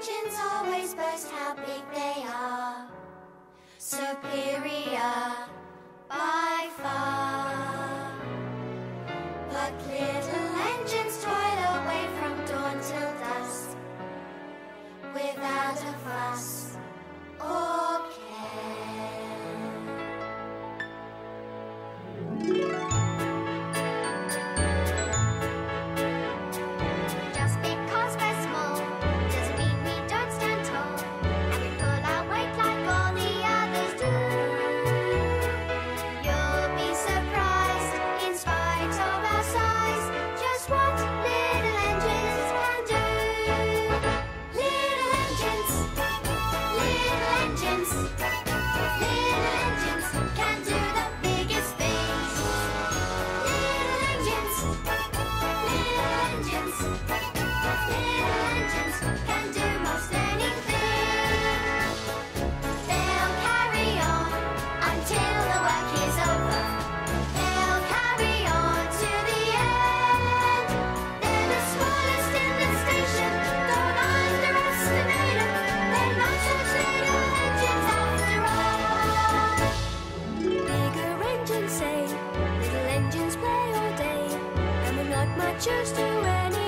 engines always boast how big they are. my choose to any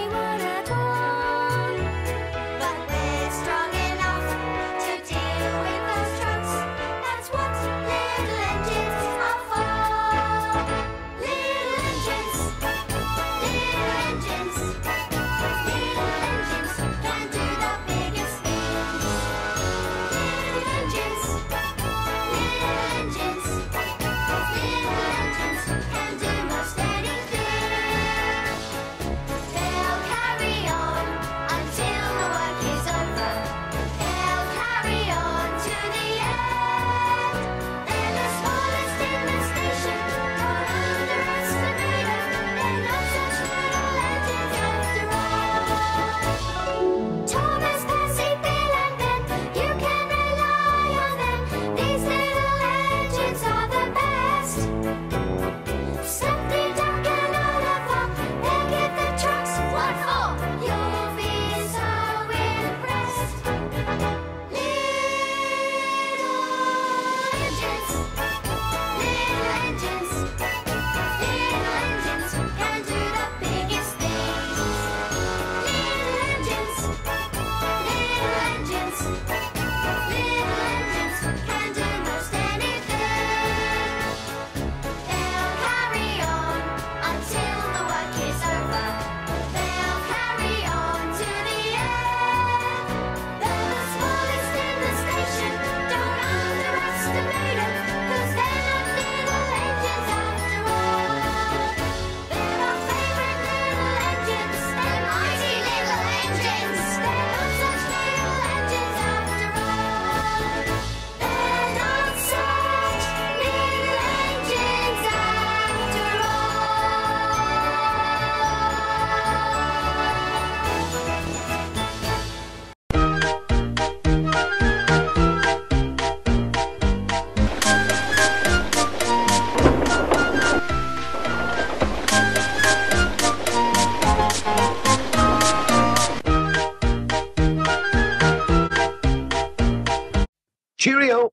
Cheerio.